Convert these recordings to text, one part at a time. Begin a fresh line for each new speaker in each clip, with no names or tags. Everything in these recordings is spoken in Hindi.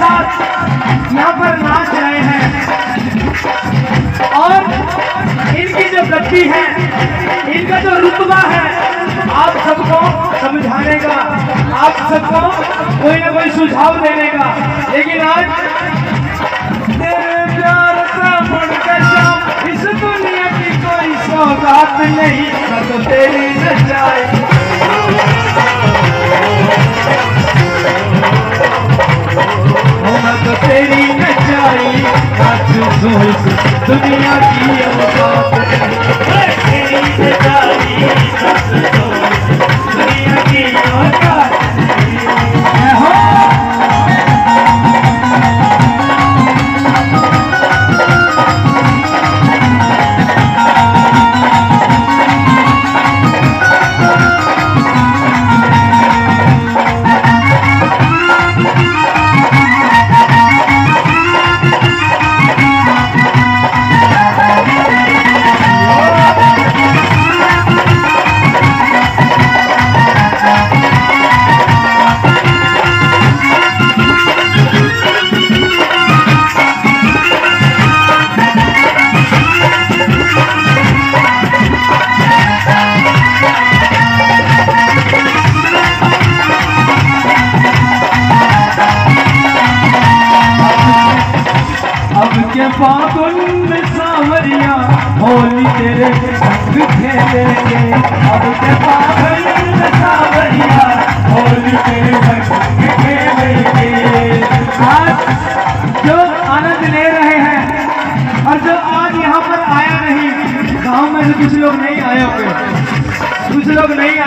साथ यहाँ पर नाच रहे हैं। और इनकी जो गति है, इनका जो रुतबा है, आप सबको समझाने का आप सबको कोई ना कोई सुझाव देने का लेकिन आज तेरे प्यार मुड़ शाम इस दुनिया की कोई सौगात नहीं तो तेरी नचाई दुनिया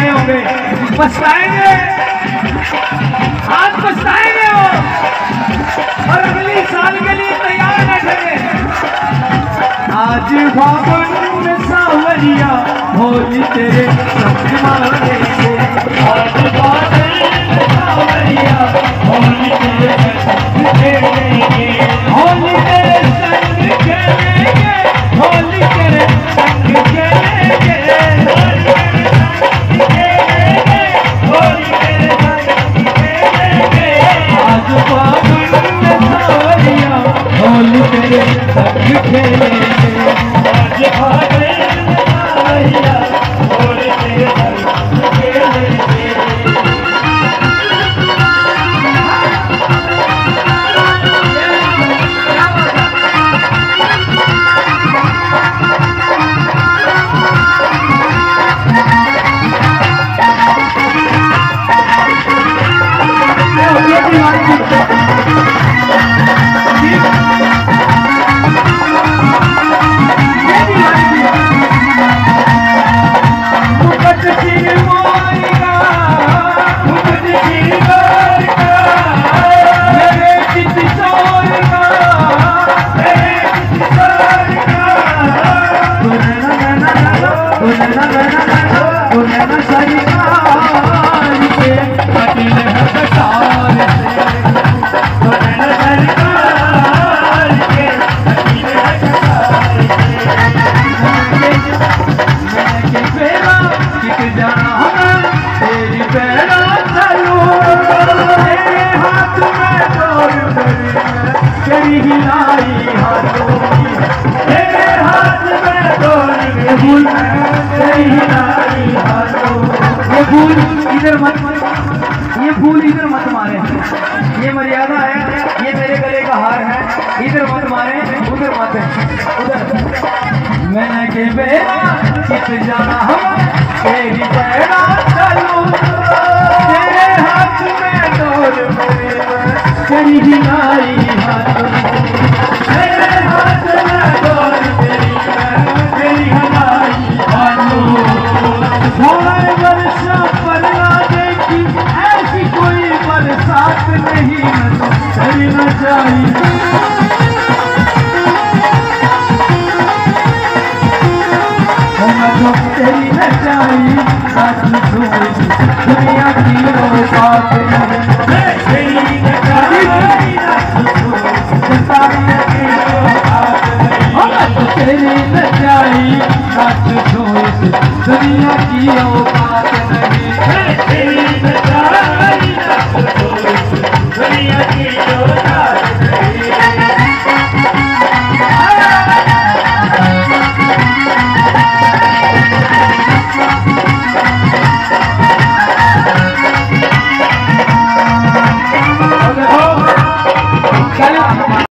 आए होंगे। पछताएँगे। आज पछताएँगे हो और अगले साल के लिए तैयार रहेंगे आज बाबन में सावरिया होली तेरे संग इधर मत मारे उधर मत उधर। मैंने के बेरा कित जाना हम? तेरी पैरा चलो। तेरे हाथ में डोर तेरी हिलाई दुनिया की औकात नहीं